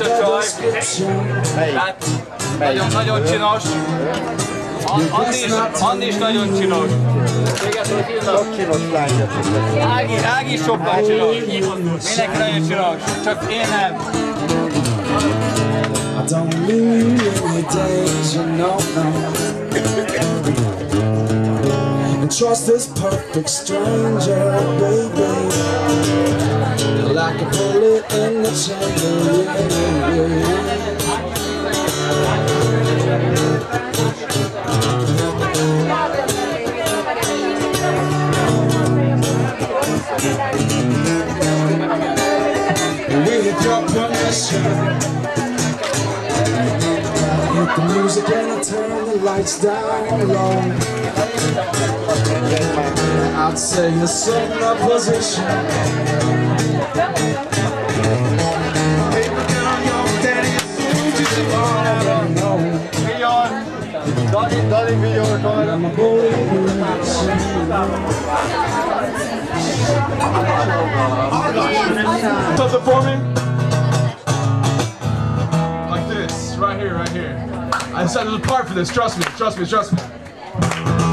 a csaj. Hát, nagyon-nagyon csinos. A- Andi is, Andi is nagyon csinos. Téged hogy hívnak? Sok csinos lány jött össze. Ági, Ági is sokkal csinos. Mindenki nagyon csinos, csak én nem. I don't mean any danger, no, no. And trust this perfect stranger, baby. I can pull it in the chamber We Hit the music and I turn the lights down low I'd say you're the position. a girl, your daddy soon just a. Stop. Like this, right here, right here. I decided a part for this, trust me, trust me, trust me.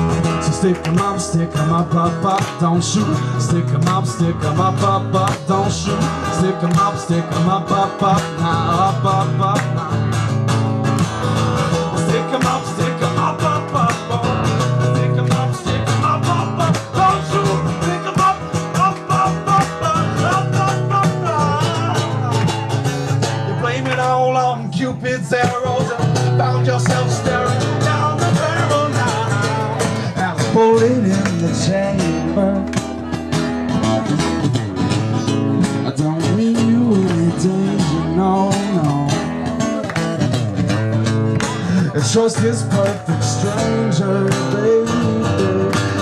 Stick 'em up, stick 'em up, up, up, don't shoot. Stick 'em up, stick 'em up, up, up, don't shoot. Stick 'em up, stick 'em up, up, up, up, up, up, nah. Stick 'em up, stick 'em up, up, up. Stick 'em up, stick 'em up, up, up, don't shoot. Stick 'em up, up, up, up, up, up, up. You're all on Cupid's arrows and found yourself. Bullet in the chamber. I don't mean you any danger, no, no. And trust this perfect stranger, baby.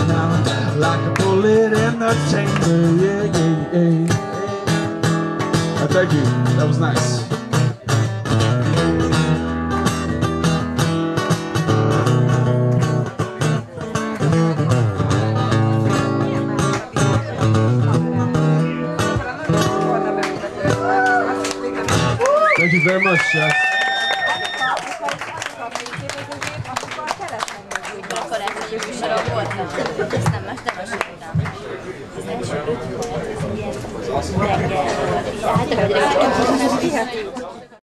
Now, like a bullet in the chamber, yeah, yeah, yeah. Thank you. That was nice. Thank you very much, hogy